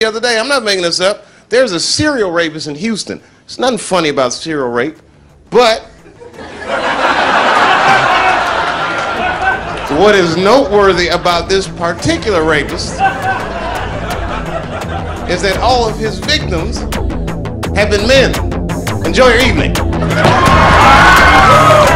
the other day. I'm not making this up. There's a serial rapist in Houston. There's nothing funny about serial rape, but what is noteworthy about this particular rapist is that all of his victims have been men. Enjoy your evening.